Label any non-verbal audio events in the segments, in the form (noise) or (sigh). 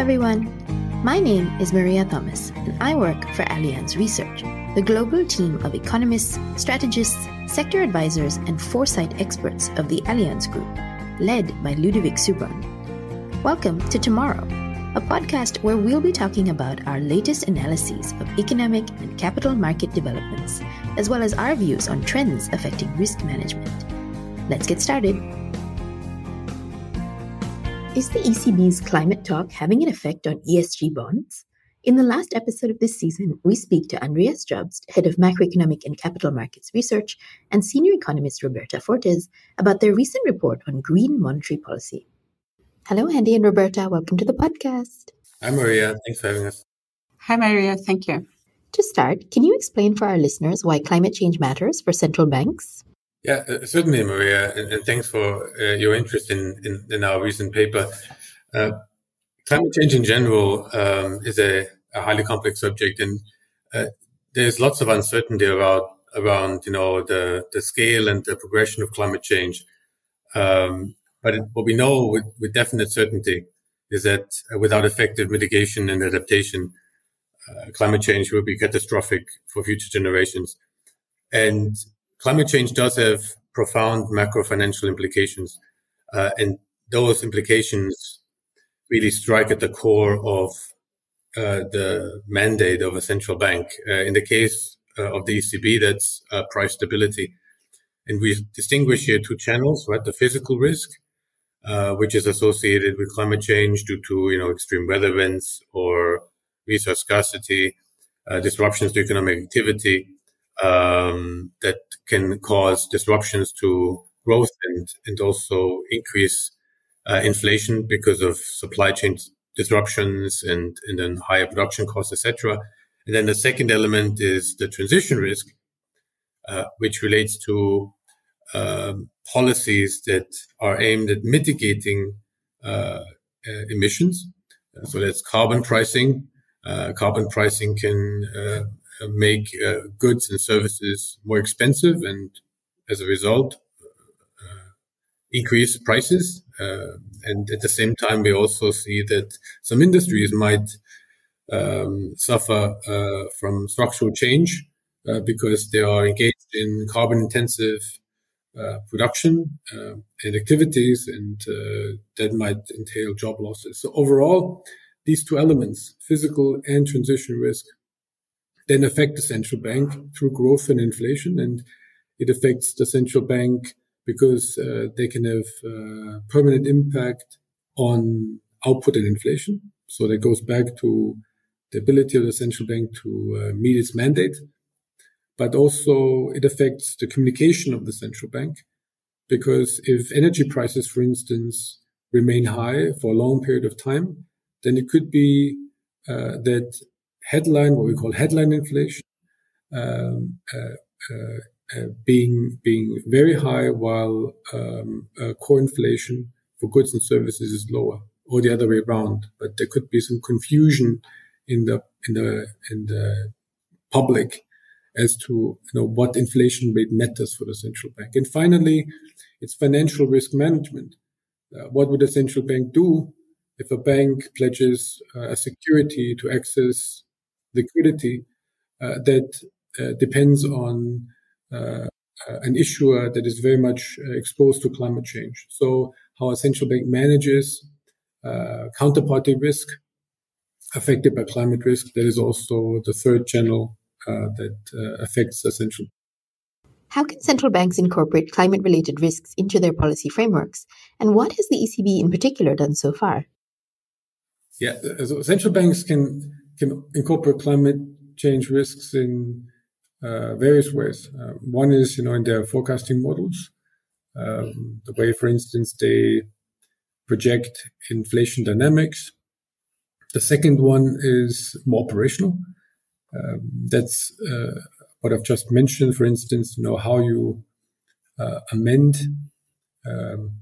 everyone. My name is Maria Thomas, and I work for Allianz Research, the global team of economists, strategists, sector advisors, and foresight experts of the Allianz Group, led by Ludovic Subran. Welcome to Tomorrow, a podcast where we'll be talking about our latest analyses of economic and capital market developments, as well as our views on trends affecting risk management. Let's get started. Is the ECB's climate talk having an effect on ESG bonds? In the last episode of this season, we speak to Andreas Jobst, head of macroeconomic and capital markets research, and senior economist Roberta Fortes about their recent report on green monetary policy. Hello, Andy and Roberta. Welcome to the podcast. Hi, Maria. Thanks for having us. Hi, Maria. Thank you. To start, can you explain for our listeners why climate change matters for central banks? Yeah, uh, certainly, Maria, and, and thanks for uh, your interest in, in, in, our recent paper. Uh, climate change in general um, is a, a, highly complex subject, and uh, there's lots of uncertainty around around you know the the scale and the progression of climate change. Um, but it, what we know with, with definite certainty is that uh, without effective mitigation and adaptation, uh, climate change will be catastrophic for future generations. And climate change does have profound macro financial implications. Uh, and those implications really strike at the core of uh, the mandate of a central bank. Uh, in the case uh, of the ECB, that's uh, price stability. And we distinguish here two channels, right? The physical risk, uh, which is associated with climate change due to, you know, extreme weather events or resource scarcity, disruptions to economic activity, um, that can cause disruptions to growth and, and also increase uh, inflation because of supply chain disruptions and, and then higher production costs, etc. And then the second element is the transition risk, uh, which relates to um, policies that are aimed at mitigating uh, uh emissions. So that's carbon pricing. Uh, carbon pricing can uh, make uh, goods and services more expensive and as a result uh, increase prices uh, and at the same time we also see that some industries might um, suffer uh, from structural change uh, because they are engaged in carbon intensive uh, production and activities and that might entail job losses. So overall these two elements physical and transition risk then affect the central bank through growth and inflation. And it affects the central bank because uh, they can have uh, permanent impact on output and inflation. So that goes back to the ability of the central bank to uh, meet its mandate. But also it affects the communication of the central bank because if energy prices, for instance, remain high for a long period of time, then it could be uh, that headline, what we call headline inflation, um, uh, uh, uh, being being very high, while um, core inflation for goods and services is lower, or the other way around. But there could be some confusion in the in the in the public as to you know what inflation rate matters for the central bank. And finally, it's financial risk management. Uh, what would a central bank do if a bank pledges uh, a security to access liquidity uh, that uh, depends on uh, an issuer that is very much exposed to climate change. So how a central bank manages counterparty risk affected by climate risk. That is also the third channel that affects the central how can central banks incorporate climate related risks into their policy frameworks? And what has the ECB in particular done so far? Yeah, so central banks can can incorporate climate change risks in uh, various ways. Uh, one is, you know, in their forecasting models, um, the way, for instance, they project inflation dynamics. The second one is more operational. Um, that's uh, what I've just mentioned. For instance, you know how you uh, amend um,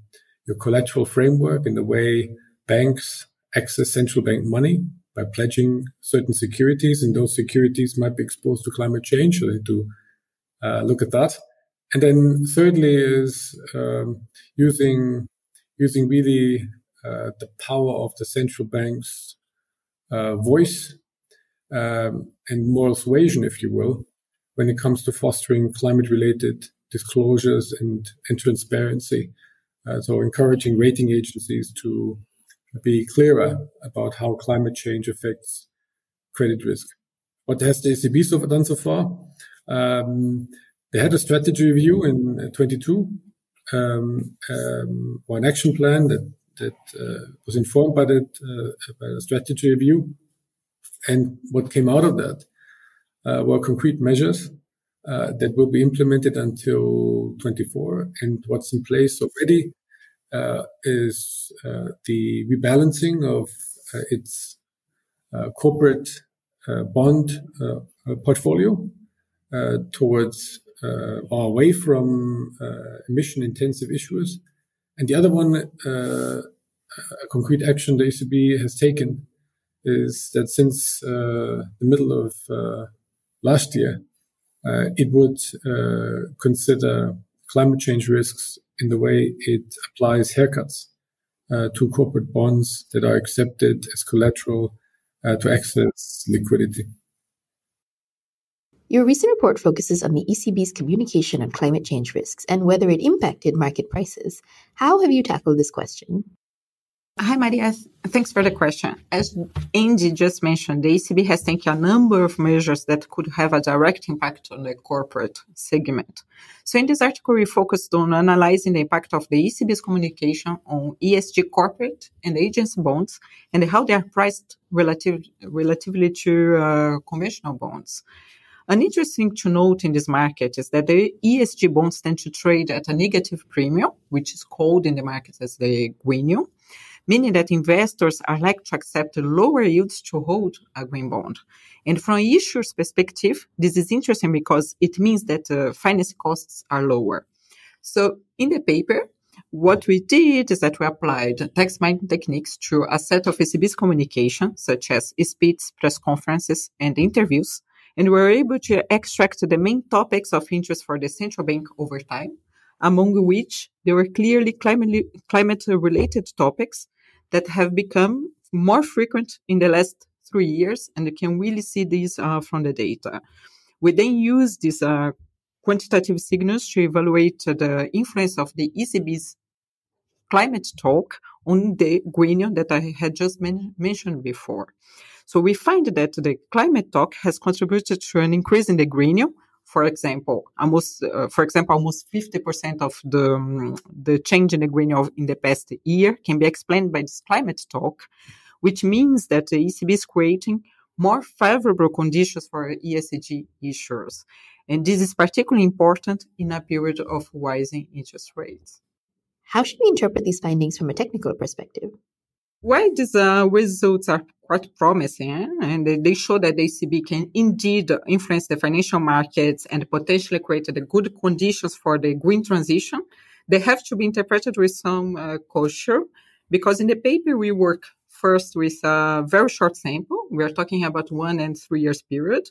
your collateral framework in the way banks access central bank money by pledging certain securities, and those securities might be exposed to climate change. So they to uh, look at that. And then thirdly is um, using using really uh, the power of the central banks uh, voice um, and moral suasion, if you will, when it comes to fostering climate related disclosures and, and transparency. Uh, so encouraging rating agencies to be clearer about how climate change affects credit risk. What has the ECB so done so far? Um, they had a strategy review in uh, 22, um, um, or an action plan that that uh, was informed by that uh, by the strategy review, and what came out of that uh, were concrete measures uh, that will be implemented until 24. And what's in place already Uh, is uh, the rebalancing of uh, its uh, corporate bond portfolio towards uh, or away from uh, emission intensive issuers. And the other one, uh, a concrete action the ECB has taken is that since the middle of last year, it would consider climate change risks in the way it applies haircuts uh, to corporate bonds that are accepted as collateral uh, to access liquidity. Your recent report focuses on the ECB's communication on climate change risks and whether it impacted market prices. How have you tackled this question? Hi, Maria. Thanks for the question. As Andy just mentioned, the ECB has taken a number of measures that could have a direct impact on the corporate segment. So in this article, we focused on analyzing the impact of the ECB's communication on ESG corporate and agency bonds and how they are priced relative, relatively to uh, conventional bonds. An interesting to note in this market is that the ESG bonds tend to trade at a negative premium, which is called in the market as the greenium, meaning that investors are likely to accept lower yields to hold a green bond. And from issuer's perspective, this is interesting because it means that uh, finance costs are lower. So in the paper, what we did is that we applied text mining techniques to a set of ECB's communication, such as speeches, press conferences, and interviews, and we were able to extract the main topics of interest for the central bank over time, among which there were clearly climate related topics that have become more frequent in the last three years, and you can really see these uh, from the data. We then use these uh, quantitative signals to evaluate the influence of the ECB's climate talk on the greenium that I had just men- mentioned before. So we find that the climate talk has contributed to an increase in the greenium. For example, almost, uh, for example, almost 50% of the, um, the change in the greenium in the past year can be explained by this climate talk, which means that the ECB is creating more favorable conditions for ESG issuers. And this is particularly important in a period of rising interest rates. How should we interpret these findings from a technical perspective? Why these uh, results are quite promising and they show that the ECB can indeed influence the financial markets and potentially create the good conditions for the green transition. They have to be interpreted with some uh, caution because in the paper we work first with a very short sample. We are talking about one and three years period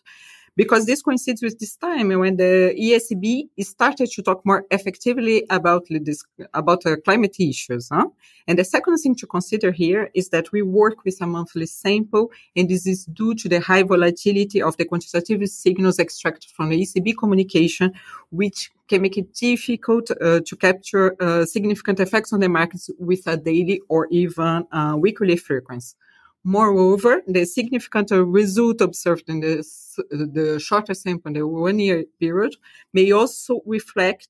because this coincides with this time when the ECB started to talk more effectively about this, about uh, climate issues. Huh? And the second thing to consider here is that we work with a monthly sample, and this is due to the high volatility of the quantitative signals extracted from the ECB communication, which can make it difficult uh, to capture uh, significant effects on the markets with a daily or even uh, weekly frequency. Moreover, the significant result observed in the, the shorter sample, the one year period, may also reflect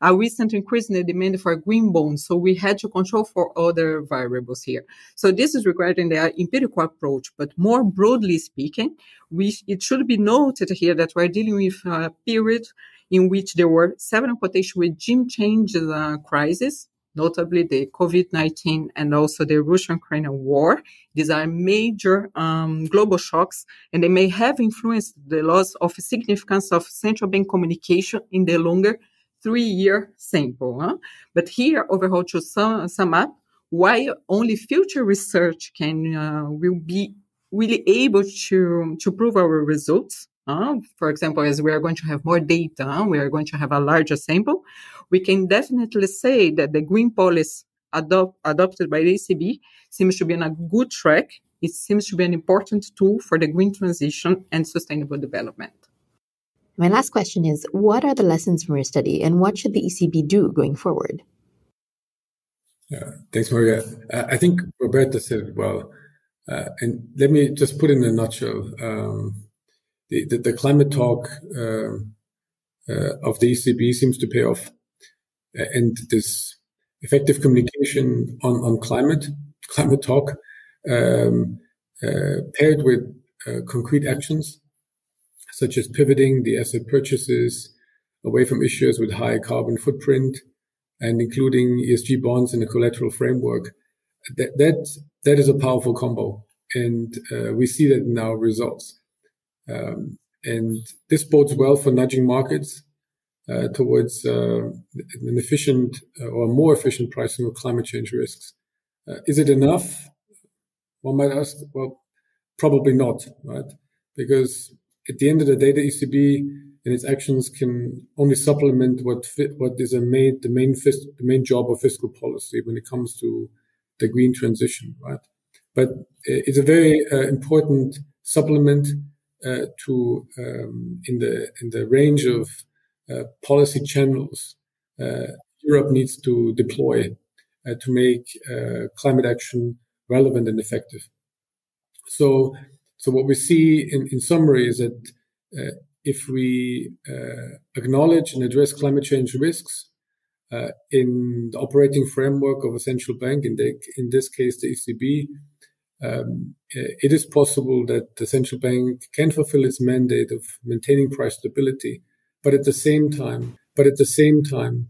a recent increase in the demand for green bonds. So we had to control for other variables here. So this is regarding the empirical approach, but more broadly speaking, we, it should be noted here that we're dealing with a period in which there were several potential regime change uh, crises notably the COVID-19 and also the Russian-Ukrainian war. These are major um, global shocks, and they may have influenced the loss of significance of central bank communication in the longer three-year sample. Huh? But here, overall, to sum, sum up, why only future research can uh, will be really able to to prove our results uh, for example, as we are going to have more data, we are going to have a larger sample, we can definitely say that the green policy adopt, adopted by the ECB seems to be on a good track it seems to be an important tool for the green transition and sustainable development. My last question is What are the lessons from your study and what should the ECB do going forward? Yeah, thanks, Maria. I think Roberta said it well. Uh, and let me just put in a nutshell um, the, the, the, climate talk uh, uh, of the ECB seems to pay off. And this effective communication on, on climate, (laughs) climate talk, um, uh, paired with uh, concrete actions such as pivoting the asset purchases away from issues with high carbon footprint and including ESG bonds in the collateral framework. That, that, that is a powerful combo. And uh, we see that in our results. Um, and this bodes well for nudging markets uh, towards uh, an efficient uh, or more efficient pricing of climate change risks. Uh, is it enough? One might ask. Well, probably not, right? Because at the end of the day, the ECB and its actions can only supplement what what is a main the main the main job of fiscal policy when it comes to the green transition, right? But it's a very uh, important supplement uh, to um, in the in the range of uh, policy channels uh, Europe needs to deploy uh, to make uh, climate action relevant and effective. So so what we see in, in summary is that uh, if we uh, acknowledge and address climate change risks uh, in the operating framework of a central bank, in, the, in this case the ECB, um, it is possible that the central bank can fulfill its mandate of maintaining price stability, but at the same time, but at the same time,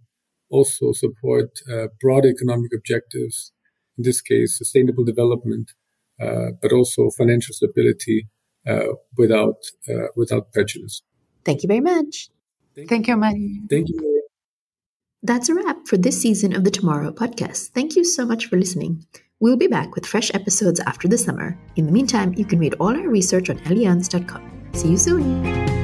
also support uh, broad economic objectives. In this case, sustainable development uh, but also financial stability uh, without uh, without prejudice. Thank you very much. Thank you, Maria. Thank you. That's a wrap for this season of the Tomorrow podcast. Thank you so much for listening. We'll be back with fresh episodes after the summer. In the meantime, you can read all our research on allianz.com. See you soon.